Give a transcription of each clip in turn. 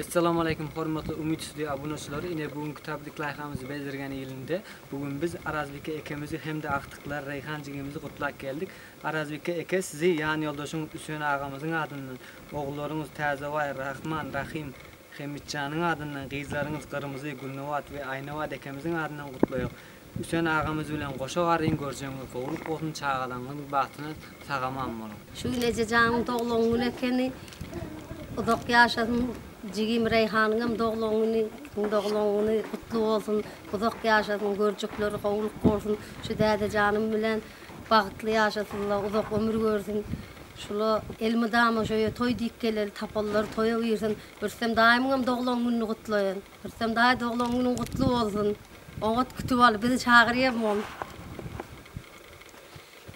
assalomu alaykum hurmatli umid studiyo obunachilari ine bugun kitoblik loyihamizni bajargan yilinde bugun biz arazbeka akamizni hamda aqtiqlar rayhon jigimizni qutlab keldik arazbeka aka sizni yani yo'ldoshingiz usyona og'amizning adından o'g'illaringiz tazavay rahman rahim hamidjonning adından qizlaringiz qirmizi gulnovat va aynovat akamizning adından qutlaymiz Hüseyin ağamız bilen qoşa varın göreceğimiz qoğulup olsun çağalanın baxtını sağaman bolun. Şu nece canım doğluğun ekeni udak yaşadın Jigim Reyhan'ım doğluğunu doğluğunu kutlu olsun. Udak yaşadın görcükleri qovulup olsun. Şu dede canım bilen baxtlı yaşasınlar, udak ömür görsün. Şula elmi dama şöyle toy dik gelir, tapallar toya uyursun. Bürsem daimim doğluğun gününü. Bürsem daha doğluğun günün kutlu olsun. Oğut kütüp alıp bizi çağırıyım onu.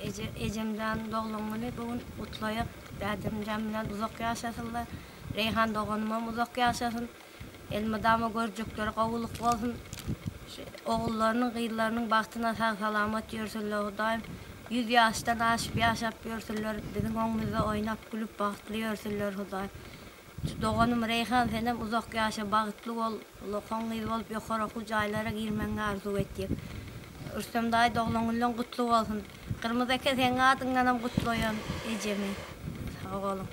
Ece, ecemden doğulumunu bugün kutlayıp, dadimcan bilen uzak yaşasınlar. Reyhan doğanıma uzaq yaşasın. Elmadama görcükləri qavuluq olsun. Oğullarının, qıyıllarının baxtına sağ salamat görsünlər daim. 100 yaşdan aşıb yaşab görsünlər. Bizim qonumuzda oynab gülüb baxtlı görsünlər daim. Doğanım Reyhan senem uzaq yaşa bağıtlı ol, loqanlı ol, yoxaraqlı caylara girməni arzu etdik. Ürsüm dayı doğlanğınlan qutlu olsun. Qırmızı eke senin adından qutlu olun. Ecemi. Sağ olun.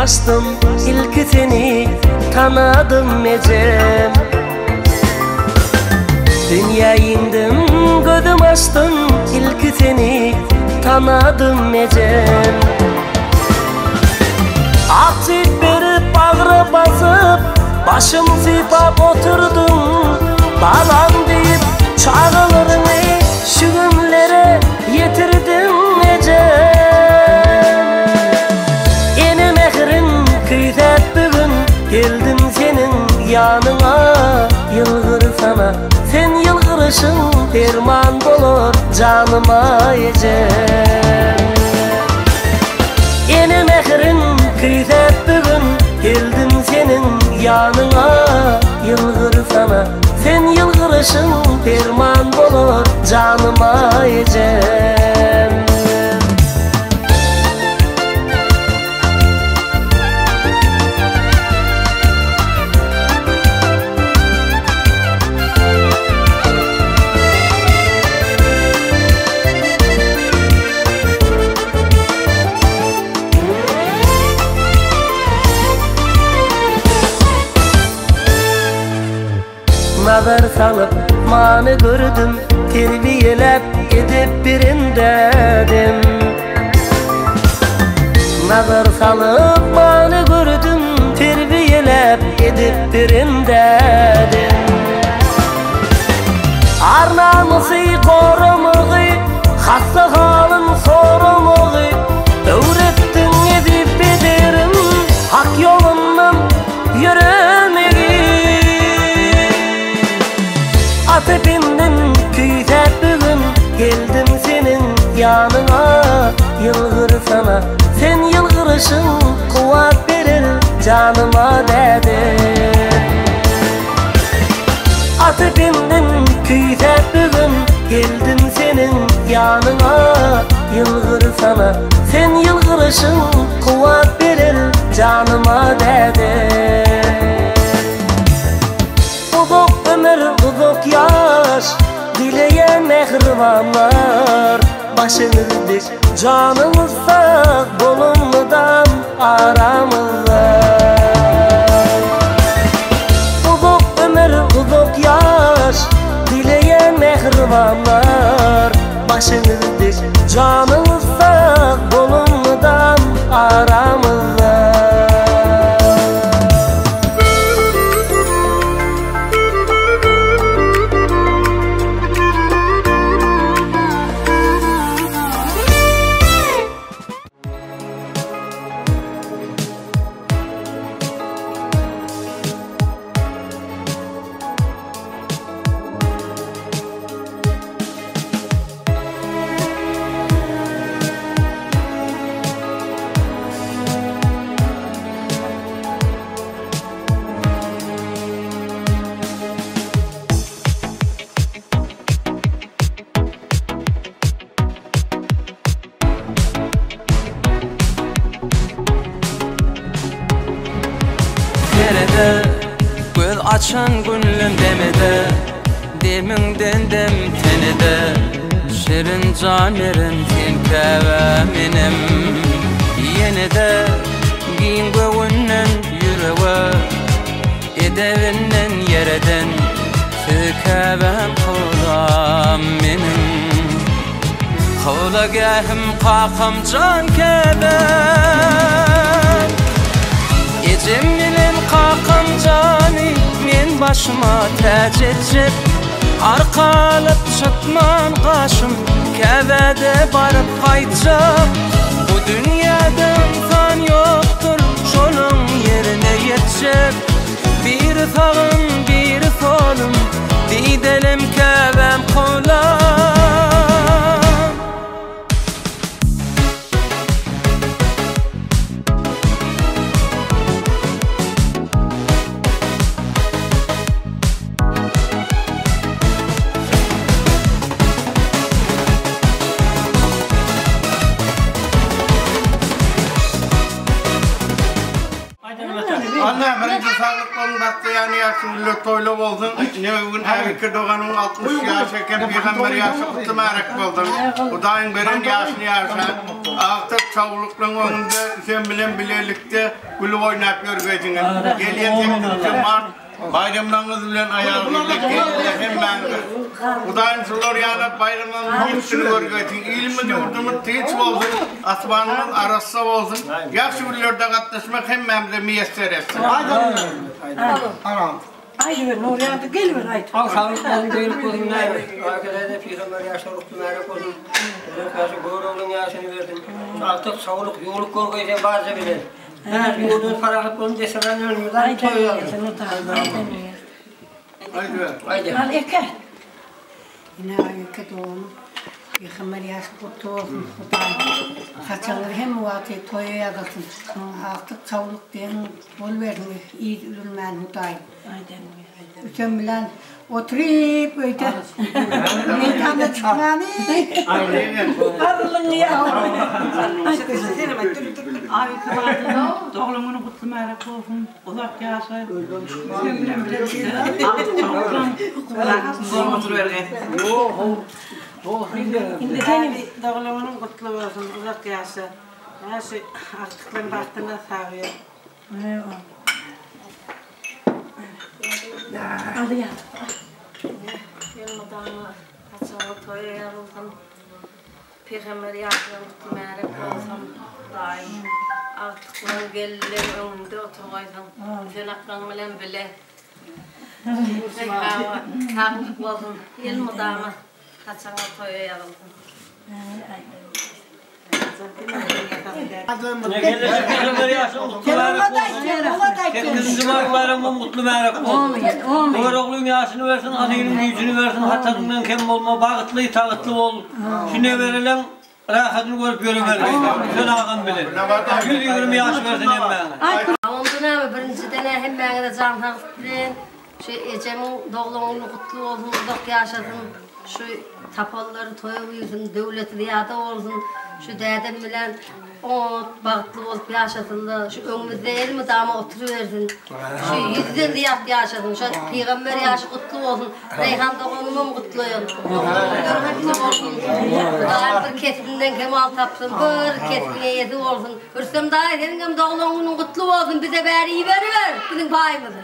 Açtım ilk seni tanıdım Ecem Dünyayının gödüm açtım ilk seni tanıdım Ecem Akçık verip bağrı basıp Başım sipap oturdum. Balam deyip çağılırını yılgırışın derman bolur Canıma Ecem Yeni mehrin kıytet bugün Geldim senin yanına. Yılgır sana Sen yılgırışın derman bolur Canıma Ecem Nazar salıp manı gördüm Terbiyelep edip birin dedim. Nazar salıp manı gördüm Terbiyelep edip birin yılgırışın kuvvet verir Canıma dedim Atıp indim küytet bugün Geldim senin yanına. Yılgır sana Sen yılgırışın kuvvet verir Canıma dedim Uzak ömür, uzak yaş Dileyen mehribanlar Başını dik Canımız sağ Bolunmadan aramızda. Uzak ömür, uzak yaş Dileyen mehribanlar. Başını dik Canımız sağ Bolunmadan aramızda Açan günlüm demede Deminden dem tenede. Şirin canerin tilkeveminim Yine de giyin göğünden yüreğe. Edevinden yereden Tükevem kulam benim Qawlagahim qaqam can keben Ecem bilen qaqam cani men başıma tac etcep Arqalıp çıtman qaşım Kəbədə barıb qaytacaq Bu dünyada insan yoktur Şonun yerine yetecek. Bir sağım bir solum Didelim kəbəm qolam evki doğanın 60 yaş eken peygamber yaşı kutlu merak oldun. Bu dayın birin yaşını yaşa. Artık çavulukların önünde sen bilen bilelikte gülü oynayıp görgecinin. Geliyen teknoloji var. Bayramlarınız bilen ayağınızda geldiler hemen. Bu dayın sular yanıp bayramlarınızın hepsini görgecin. İlmi yurdumuz tiç olsun. Asmanımız arası olsun. Yaxşı günlerde katlaşmak hemen de müyesser etsin. Haydi ver Nuriye gel ver haydi. Al sağlıklarını görüp koydum ne? Arkadaşlar peygamber ruhlu merak oldum. Dedim karşı doğru olun yaşını verdim. Artık sağlık yoluk korkuyacak bazı bilir. Her yolun paralı kolum deseler ölmeden Haydi tarafa. Haydi ver. Haydi. Al eke. Yine ayıkı doğum. Yaş kutlu olsun. Kaçanlar hem vakti toya yakasın. Artık çavluk diyen bol vermiyor. İyi ürünmen hutay. Üçüm bilen oturup öyle. Meydanda çıkmanı. Arılın ya. Ay kıvardın, doğumunu kutlu merak olsun, uzak yaşa. Sen bilen bilen Şimdi benim doğulumunun kutlu olsun, uzak yaşı. Her şey artıkların baktığına sağlıyor. Ne o? Al ya. Yılma dağına kaçağı toya yarıldım. Peygamber yardım gitmeyerek olsam daim. Artıkların gelirler önümde oturgaydım. Cenaklarım ile bile. Yılma dağına. Kaçalı toya gelirse peygamber yaşta mutlu mutlu merak olsun. Doğruğun yaşını versin, anının yüzünü versin, hatanından kem olma, bağıtlı, tağıtlı ol. Şuna verilen rahatını görüp yürümesin. Sen ağam bilir. Gül yürüme yaş versin emmağına. Ondan ama birinci dene hem bana da can haklı. Şu Ecem'in doğumunu kutlu olsun, uzak yaşasın. Şu tapalları toya uyusun, devleti riyada olsun. Şu dedem bilen o bağıtlı olup yaşasın şu önümüzde el mi dama oturuversin. Şu yüzden riyat yaşasın, şu peygamber yaşı kutlu olsun. Reyhan doğumu kutluyum. Kutlu olsun. Daha bir kesbinden kemal tapsın, bir kesbine yedi olsun. Ürsem daha senin doğumunun kutlu olsun, bize beri iyi veriver, bizim payımızı.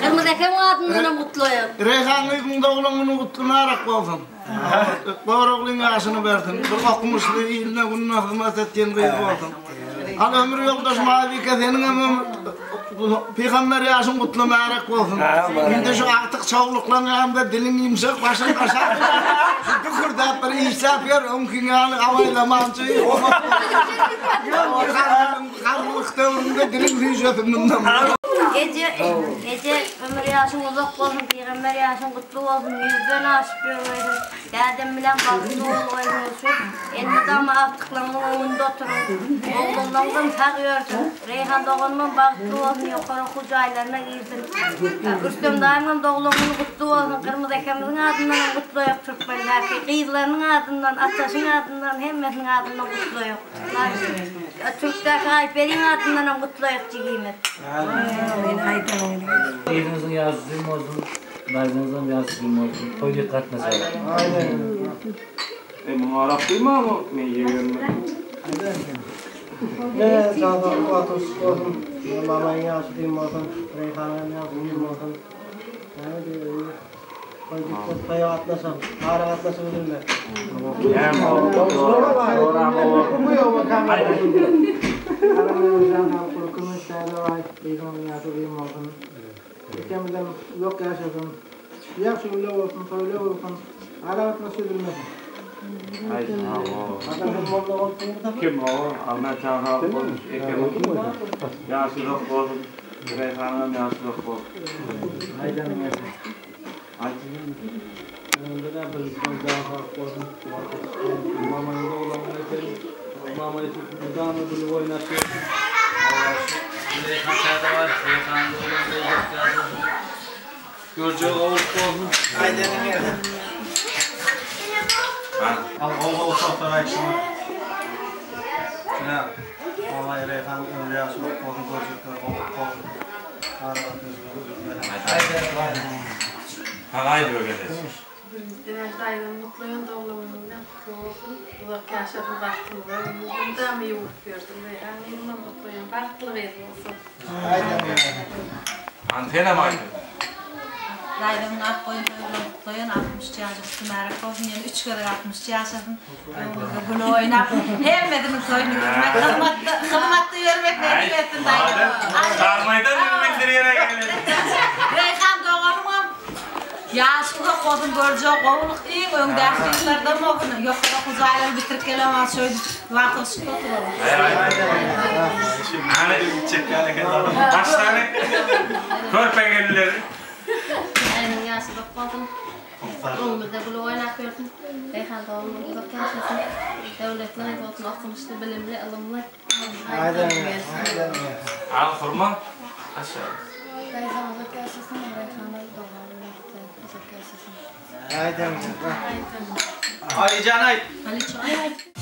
Kırmızı kemal adından mutluyum. Reyhanlı'nın doğumunu kutlu merak olsun. Doğruğun yaşını verdin. Bir okumuşlu iline gününe hizmet ettiğin kıyık olsun. Al ömrü yoldaş mavi senin ömrün Peygamber yaşın kutlu merak olsun. Şimdi şu artık çavlukların yanında dilin yumuşak başın kaşar. Şu tükürde bir işlep yer ömkün yani havayla mancıyı. Karlılık devrinde dilin hücretinden. Gece, gece ömür yaşın uzak olsun, peygamber yaşın kutlu olsun, yüzden aşık görmeyin. Derdim bilen bakılı olmayın Elini dama attıklarının önünde oturun. Oğlundan takıyorsun. Reyhan doğunun bakılı olsun, yukarı kucaylarına girsin. Üstüm daimim doğulumun kutlu olsun, kırmızı ekemizin adından kutlu yok Türkmenler. Kıyızlarının adından, atasının adından, hemmesinin adından kutlu yok. Türkler Kayper'in adından kutlu yok Cigimet. Evinizin yazısıyım olsun, bazınızın yazısıyım olsun. Toylu katmasın. E bunu Arap değil mi ama ne yiyorum? Ne sağda vatos olsun, babanın yazıyım olsun, Reyhan'ın yazıyım olsun. Yani diyor, koyduk kaya atlasam, ağrı atlasam üzülme. Hem o, doğru ama o. Kumuyor bakalım. Aramızdan halkı kılmışlarda var, Reyhan'ın yazıyım olsun. Ülkemizden yok yaşasın. Yaxşı öyle olsun, öyle olsun. Molla olsun da. Kim o? Ahmet Çağha olmuş. Ekem Yaşlılık olsun. Reyhan'ın yaşlılık olsun. Haydan gelsin. Ay. Önünde de bir daha fark olsun. Mamanın da olan mesela. Mamayı buradan bunu oynatıyor. Reyhan çayda var, Reyhan doğru olsun. Göreceği kavuk olsun. Haydan gelsin. Al o o sohbet akşamı. Ne? Vallahi Reyhan öyle yaşlı olsun, gözlükler olsun. Haydi öyle de. Demek dairem mutluyum, doğumluğumdan kutlu olsun. Uzak yaşadım, baktım. Yüzümden bir yumruk gördüm. Yani bundan mutluyum. Baktlı verin olsun. Antena mı aynı? Dairəmin alt boyun toyun 60 yaşım Sümerek olsun yani 3 kadar 60 yaşım. Bunu oynap hem medinin toyunu görmek, kılmatta yürümek ne ettin dairem. Sarmaydan bildiriyene gelin. Yaşlı qadın görəcək, oğul ən öndə xətlərdə məğnun, yoxsa qızayla Ik var, söz vaxt çıxıb oturur. Ana çəkələ ik Başlanı. Körpəgəllər. Aynen yaşlı qadın. Oğlumuzda bu oynak gördüm. Reyhan çok kaçmasın. Devletler olsun okumuştu, bilimli, ılımlı. Aynen. Aynen. Al kurma. Aşağı. Reyhan Ik kaçmasın, Reyhan doğumuzda. アイテムアイテムアイじゃない。アイじゃない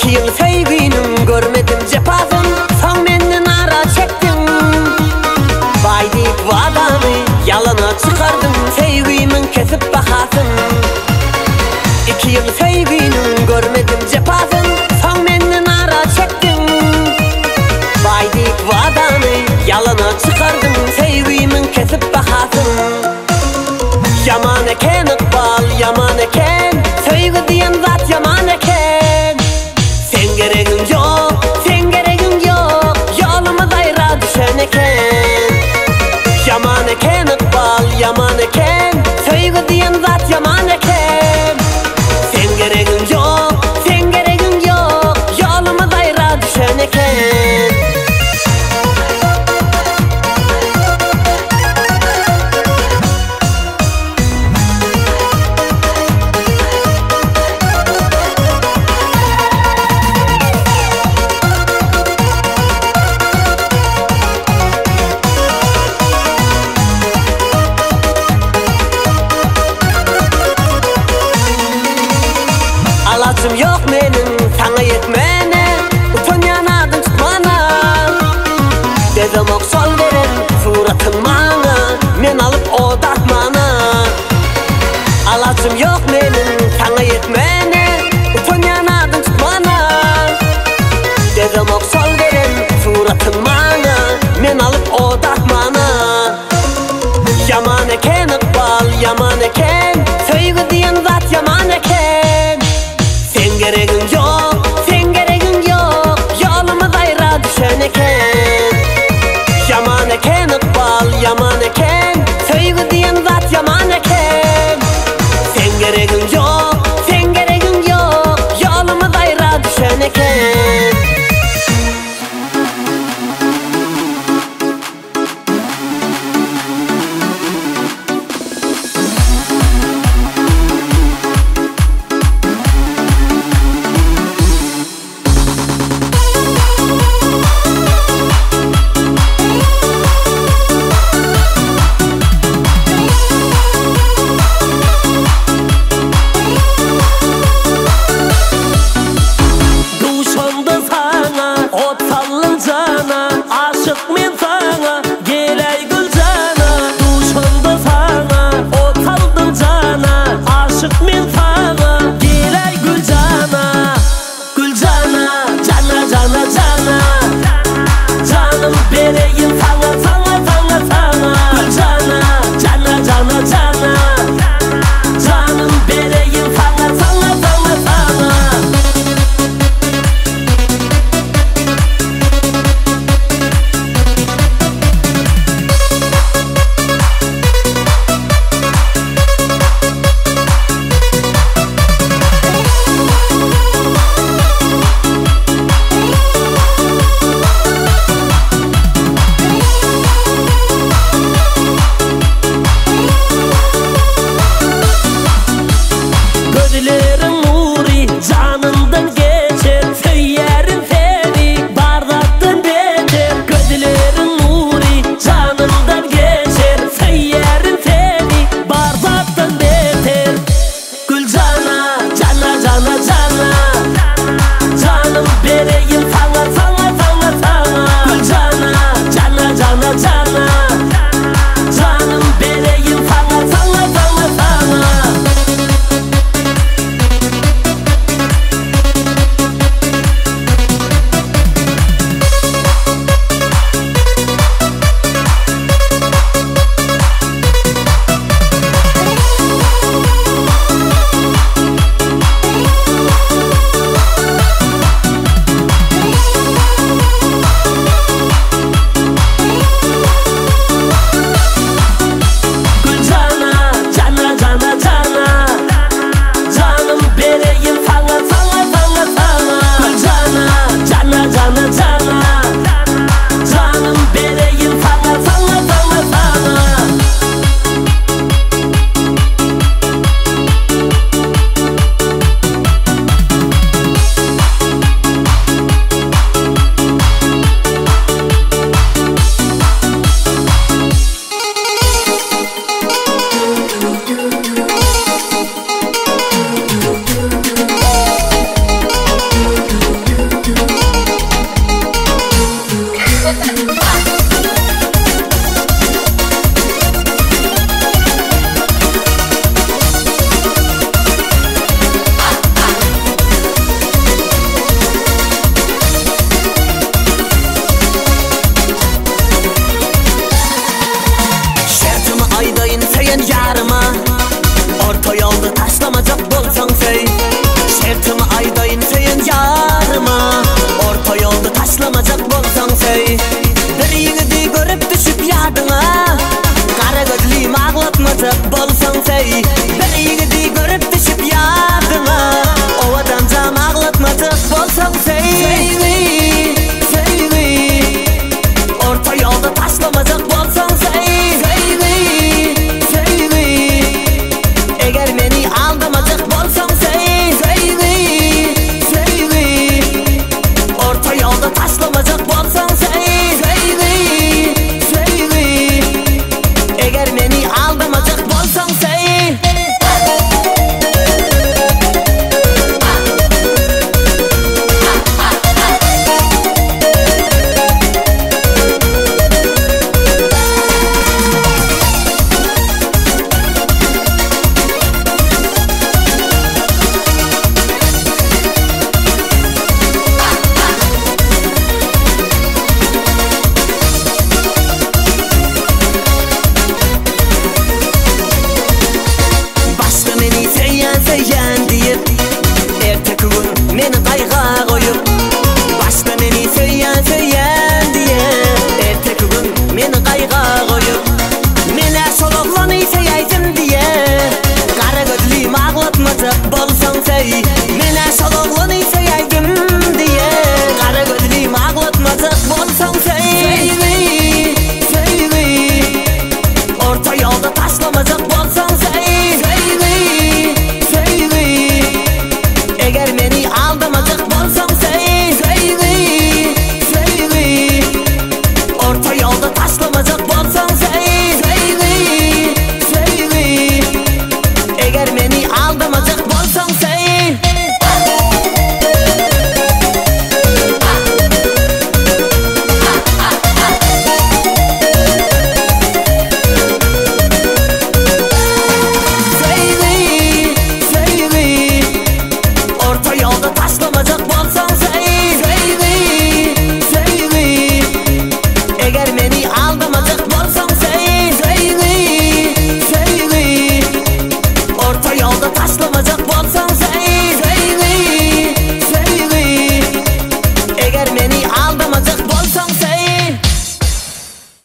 iki yıl sevginim görmedim cepazın Sen benden ara çektin Baydi bu adamı yalana çıkardım. Sevgimin kesip bakasın. İki yıl sevginim görmedim cepazın Sen benden ara çektin Baydi bu adamı yalana çıkardım. Sevgimin kesip bakasın. Yaman eken ıkbal yaman